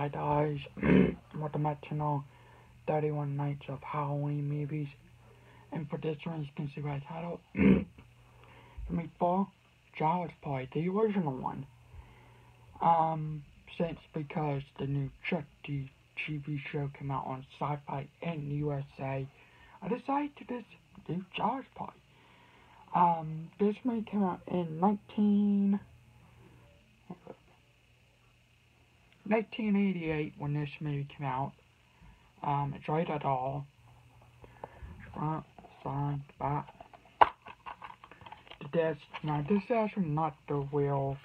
Side Eyes Multidimensional 31 Nights of Halloween movies. And for this one, you can see the title. Number four, Child's Play, the original one. Um, since because the new Chuck D TV show came out on Syfy and USA, I decided to just do Child's Play. Um, this movie came out in 19... 1988 when this movie came out. Um, it's rated all. Front, side, back. This, now this is actually not the real,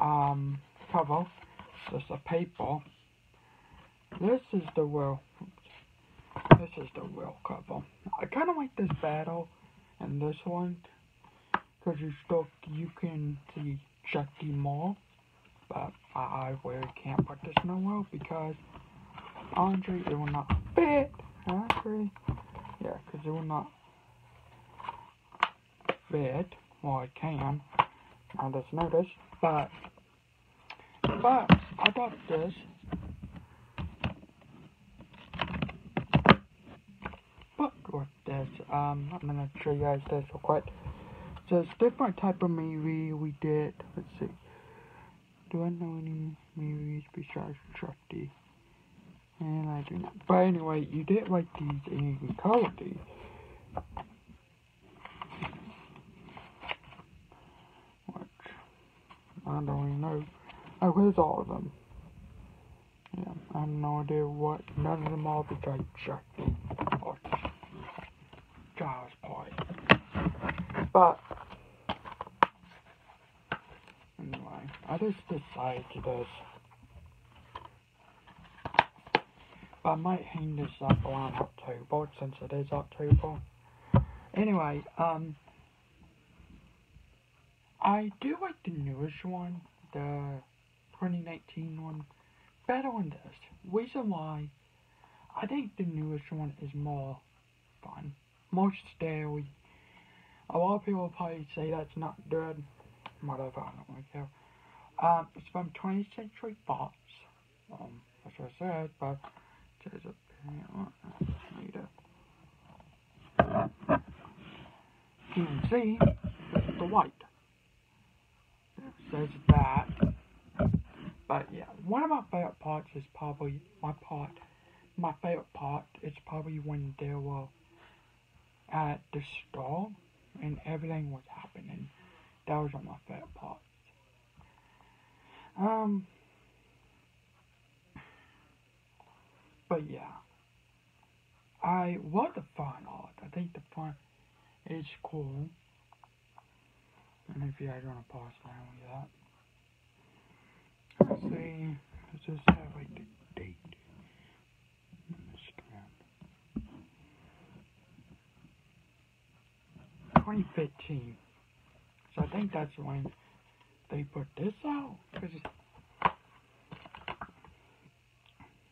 um, cover. Is a paper. This is the real, this is the real cover. I kind of like this battle and this one. Because you still, you can see Chucky more but I really can't put this nowhere because Andre, it will not fit. Andre, yeah, because it will not fit. Well, it can. I just noticed, but but I got this. But with this, um, I'm gonna show you guys this real quick. So it's different type of movie we did. Let's see. Do I know any movies besides Chucky? And I do not. But anyway, you did like these and you colored these. Which, I don't even know. Oh, here's all of them. Yeah, I have no idea what, none of them all besides Chucky or Child's Play. But, I just decided to this. But I might hang this up around October since it is October. Anyway, um, I do like the newest one, the 2019 one, better than this. Reason why, I think the newest one is more fun, more scary. A lot of people probably say that's not good. Whatever, I don't really care. Um, it's from 20th Century Fox. Um, that's what I said, but there's a later. You can see the white. It says that. But yeah, one of my favorite parts is probably my part. My favorite part is probably when they were at the store and everything was happening. That was one of my favorite parts. Um, but yeah, I love the font art. I think the font is cool. And if you guys want to pause down with that, let's see. Let's just have like the date. 2015. So I think that's when they put this out?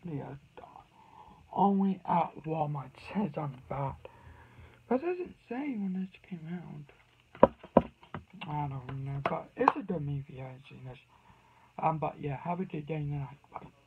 Yeah, only at Walmart says on the back. But it doesn't say when this came out. I don't know, but it's a good movie. I haven't seen this. Um, but yeah, have a good day night. Bye.